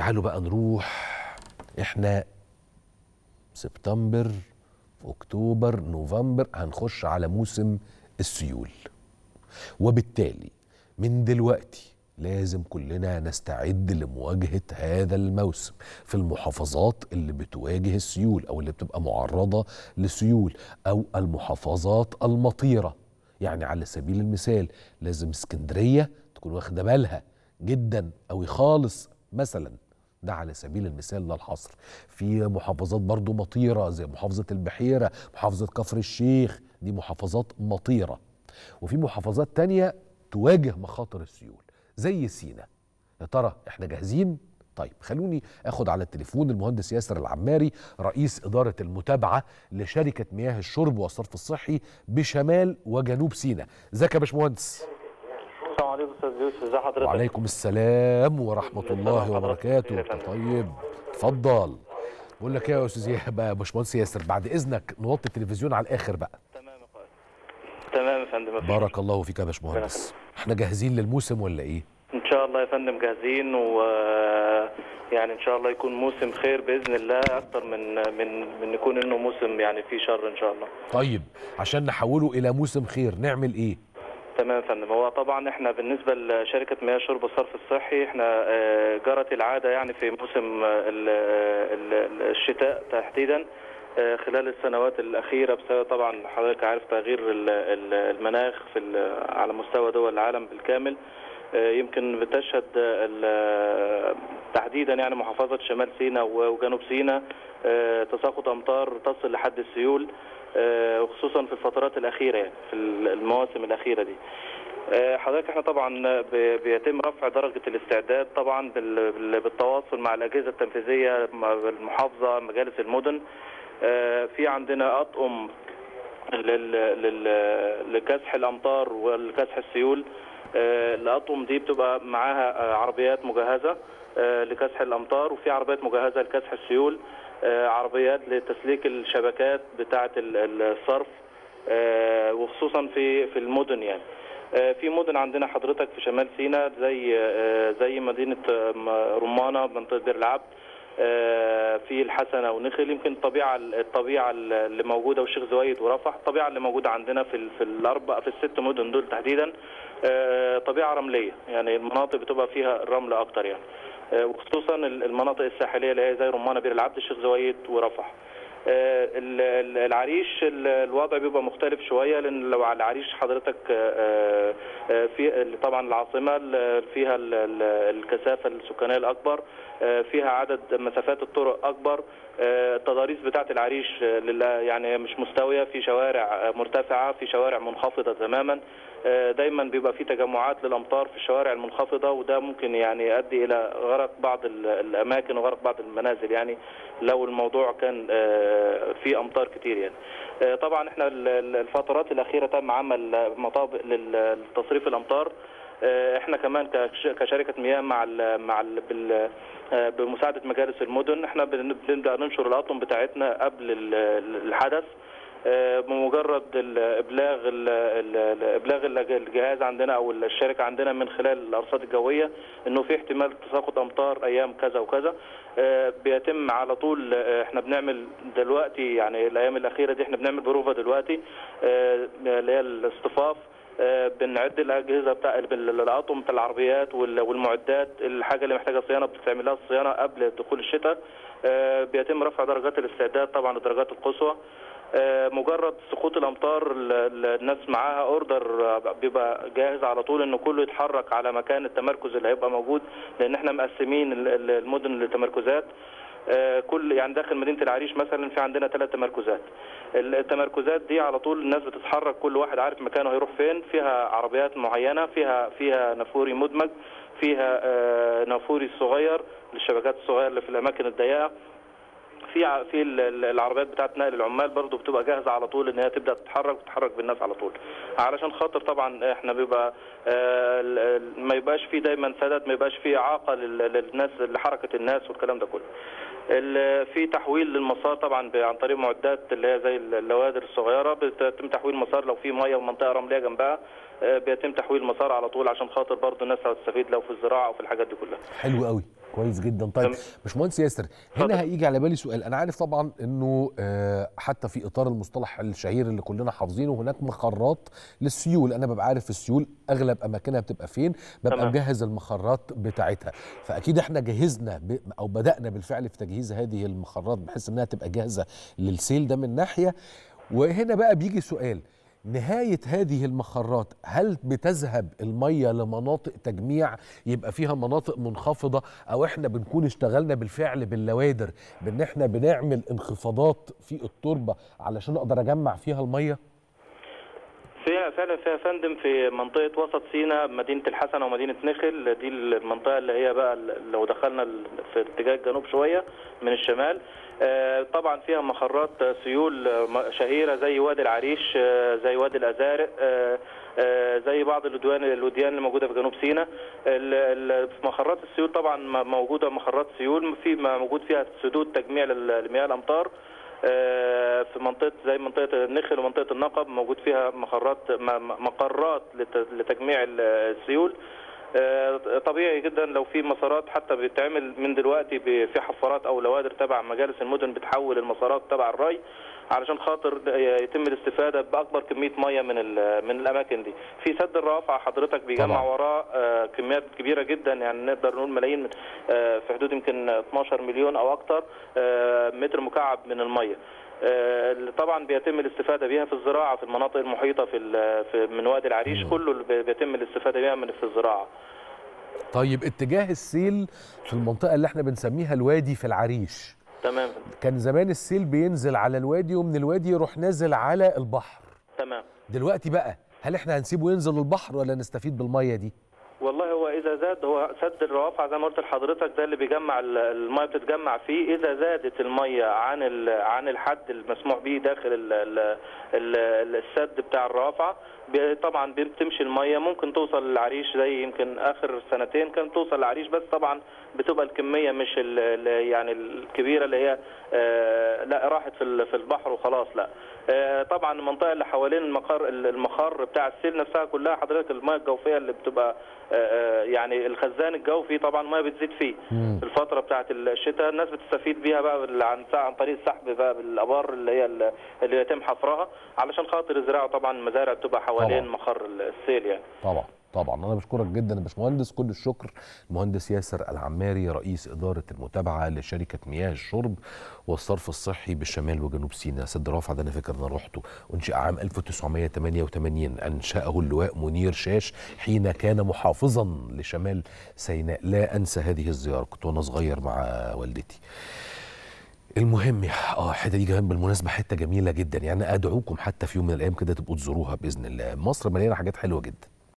تعالوا بقى نروح. إحنا سبتمبر اكتوبر نوفمبر هنخش على موسم السيول. وبالتالي من دلوقتي لازم كلنا نستعد لمواجهة هذا الموسم في المحافظات اللي بتواجه السيول أو اللي بتبقى معرضة لسيول أو المحافظات المطيرة. يعني على سبيل المثال لازم اسكندرية تكون واخدة بالها جدا أوي خالص مثلا ده على سبيل المثال لا الحصر. في محافظات برضو مطيرة زي محافظة البحيرة محافظة كفر الشيخ دي محافظات مطيرة. وفي محافظات تانية تواجه مخاطر السيول زي سينا. يا ترى إحنا جاهزين؟ طيب خلوني آخد على التليفون المهندس ياسر العماري رئيس إدارة المتابعة لشركة مياه الشرب والصرف الصحي بشمال وجنوب سينا. إزيك يا باشمهندس؟ أستاذ يوسف ازي حضرتك؟ وعليكم السلام ورحمة الله وبركاته. طيب اتفضل. بقول لك إيه يا أستاذ يا باشمهندس ياسر بعد إذنك نوطي التلفزيون على الآخر بقى. تمام يا تمام يا فندم بارك الله فيك يا باشمهندس. إحنا جاهزين للموسم ولا إيه؟ إن شاء الله يا فندم جاهزين و يعني إن شاء الله يكون موسم خير بإذن الله أكتر من من من يكون إنه موسم يعني فيه شر إن شاء الله. طيب عشان نحوله إلى موسم خير نعمل إيه؟ تمام يا فندم. هو طبعا إحنا بالنسبة لشركة مياه شرب الصرف الصحي إحنا آه، جرت العادة يعني في موسم آه، ال- الشتاء تحديدا آه، خلال السنوات الأخيرة بسبب طبعا حضرتك عارف تغيير ال- ال- المناخ في على مستوى دول العالم بالكامل آه، يمكن بتشهد تحديدا يعني محافظة شمال سيناء وجنوب سيناء آه، تساقط أمطار تصل لحد السيول آه، وخصوصا في الفترات الأخيرة يعني في المواسم الأخيرة دي. آه، حضرتك إحنا طبعا بيتم رفع درجة الاستعداد طبعا بال- بال- بالتواصل مع الأجهزة التنفيذية المحافظة مجالس المدن. في عندنا أطقم لكسح الأمطار والكسح السيول. الأطقم دي بتبقى معاها آه، عربيات مجهزة آه، لكسح الأمطار وفي عربيات مجهزة لكسح السيول آه، عربيات لتسليك الشبكات بتاعة ال- ال- الصرف آه، وخصوصا في في المدن يعني. آه، في مدن عندنا حضرتك في شمال سيناء زي آه، زي مدينة آه، رمانة منطقة دير العبد آه، في الحسنة ونخل. يمكن الطبيعة الطبيعة اللي موجودة والشيخ زويد ورفح الطبيعة اللي موجودة عندنا في في الاربع في الست مدن دول تحديدا آه، طبيعة رملية. يعني المناطق بتبقى فيها الرمل أكتر يعني. آه، وخصوصا المناطق الساحلية اللي هي زي رمانه بير العبد الشيخ زويد ورفح. آه، ال- ال- العريش ال- الوضع بيبقى مختلف شوية لأن لو على العريش حضرتك آه، آه، في طبعا العاصمة ال- فيها ال- ال- الكثافة السكانية الأكبر. آه، فيها عدد مسافات الطرق أكبر. آه، التضاريس بتاعة العريش آه، يعني مش مستوية في شوارع آه، مرتفعة في شوارع منخفضة تماما. آه، دايما بيبقى في تجمعات للأمطار في الشوارع المنخفضة وده ممكن يعني يؤدي إلى غرق بعض ال- الأماكن وغرق بعض المنازل يعني لو الموضوع كان آه، في أمطار كتير يعني. آه، طبعا إحنا ال- ال- الفترات الأخيرة تم عمل مطابق لتصريف الأمطار. آه، إحنا كمان كش- كشركة مياه مع ال مع ال بال آه، بمساعدة مجالس المدن إحنا بن- بنبدأ ننشر الأطقم بتاعتنا قبل ال- ال- الحدث آه، بمجرد إبلاغ إبلاغ الج- الجهاز عندنا أو الشركة عندنا من خلال الأرصاد الجوية إنه في احتمال تساقط أمطار أيام كذا وكذا. آه، بيتم على طول آه، إحنا بنعمل دلوقتي يعني الأيام الأخيرة دي إحنا بنعمل بروفه دلوقتي آه، اللي هي الاصطفاف. آه، بنعد الأجهزة بتاع ال- الاطقم بتاع العربيات وال- والمعدات الحاجة اللي محتاجة صيانة بتعمل لها الصيانه قبل دخول الشتاء. آه، بيتم رفع درجات الاستعداد طبعا للدرجات القصوى. آه، مجرد سقوط الأمطار ال- ال- الناس معاها أوردر آه، بيبقى جاهز على طول إنه كله يتحرك على مكان التمركز اللي هيبقى موجود لأن إحنا مقسمين ال- ال- المدن لتمركزات. آه، كل يعني داخل مدينة العريش مثلا في عندنا ثلاث تمركزات. التمركزات دي على طول الناس بتتحرك كل واحد عارف مكانه هيروح فين فيها عربيات معينة فيها فيها نافوري مدمج فيها آه، نافوري صغير للشبكات الصغيرة اللي في الأماكن الضيقة. في في ال- ال- العربيات بتاعت نقل العمال برضو بتبقى جاهزة على طول إن هي تبدأ تتحرك وتتحرك بالناس على طول. علشان خاطر طبعا إحنا بيبقى آه، ما يبقاش في دايما سدد ما يبقاش في إعاقة لل- للناس لحركة الناس والكلام ده كله. في تحويل للمسار طبعا عن طريق معدات اللي هي زي اللوادر الصغيرة. بيتم تحويل مسار لو في مية ومنطقة رملية جنبها آه، بيتم تحويل مسار على طول عشان خاطر برضو الناس هتستفيد لو في الزراعة أو في الحاجات دي كلها. حلو قوي. كويس جدا طيب. باشمهندس ياسر. هنا هيجي على بالي سؤال أنا عارف طبعا إنه آه، حتى في إطار المصطلح الشهير اللي كلنا حافظينه هناك مخرات للسيول أنا ببقى عارف السيول أغلب أماكنها بتبقى فين ببقى تمام. مجهز المخرات بتاعتها فأكيد إحنا جهزنا ب... أو بدأنا بالفعل في تجهيز هذه المخرات بحيث إنها تبقى جاهزة للسيل ده من ناحية وهنا بقى بيجي سؤال نهاية هذه المخرات هل بتذهب المية لمناطق تجميع يبقى فيها مناطق منخفضة أو إحنا بنكون اشتغلنا بالفعل باللوادر بإن إحنا بنعمل انخفاضات في التربة علشان أقدر أجمع فيها المية؟ فيها فعلا فيها فندم في منطقة وسط سيناء مدينة الحسن ومدينة نخل دي المنطقة اللي هي بقى لو دخلنا في اتجاه الجنوب شوية من الشمال طبعا فيها مخرات آه، سيول آه، شهيرة زي وادي العريش آه، زي وادي الأزارق آه، آه، زي بعض الوديان الوديان اللي موجودة في جنوب سيناء. مخرات السيول طبعا موجودة مخرات سيول في موجود فيها سدود تجميع لمياه الأمطار آه، في منطقة زي منطقة النخل ومنطقة النقب موجود فيها مخرات مخرات لت- لتجميع ال- السيول. آه، طبيعي جدا لو في مسارات حتى بتتعمل من دلوقتي في حفارات أو لوادر تبع مجالس المدن بتحول المسارات تبع الري. علشان خاطر يتم الاستفادة بأكبر كمية مية من من الأماكن دي. في سد الرافع حضرتك بيجمع. وراه آه، كميات كبيرة جدا يعني نقدر نقول ملايين آه، في حدود يمكن 12 مليون أو أكتر آه، متر مكعب من المية. اللي طبعا بيتم الاستفادة بيها في الزراعة في المناطق المحيطة في في من وادي العريش كله اللي بيتم الاستفادة بيها من في الزراعة. طيب اتجاه السيل في المنطقة اللي إحنا بنسميها الوادي في العريش تمام كان زمان السيل بينزل على الوادي ومن الوادي يروح نازل على البحر. تمام. دلوقتي بقى هل إحنا هنسيبه ينزل البحر ولا نستفيد بالمية دي؟ والله إذا زاد هو سد الروافع زي ما قلت لحضرتك ده اللي بيجمع ال- المية بتتجمع فيه. إذا زادت المية عن عن الحد المسموح به داخل ال ال ال السد بتاع الروافع طبعا بتمشي المية. ممكن توصل للعريش زي يمكن آخر سنتين كانت توصل للعريش بس طبعا بتبقى الكمية مش ال يعني الكبيرة اللي هي آه، لا راحت في في البحر وخلاص لا. آه، طبعا المنطقة اللي حوالين المقر المخر بتاع السيل نفسها كلها حضرتك المية الجوفية اللي بتبقى آه، يعني الخزان الجوفي طبعا الميه بتزيد فيه مم. في الفترة بتاعه الشتاء الناس بتستفيد بيها بقى عن عن طريق السحب بقى بالأبار اللي هي ال- اللي يتم حفرها علشان خاطر يزرعوا طبعا المزارع بتبقى حوالين طبعاً. مخر السيل يعني طبعا طبعا. أنا بشكرك جدا يا باشمهندس كل الشكر المهندس ياسر العماري رئيس إدارة المتابعة لشركة مياه الشرب والصرف الصحي بالشمال وجنوب سيناء. سد رافع ده أنا فاكر أنا رحته أنشئ عام 1988 أنشأه اللواء منير شاش حين كان محافظا لشمال سيناء. لا أنسى هذه الزيارة. كنت وأنا صغير مع والدتي. المهم آه الحته دي كمان بالمناسبه حتة جميلة جدا. يعني أدعوكم حتى في يوم من الأيام كده تبقوا تزوروها بإذن الله. مصر مليانة حاجات حلوة جدا.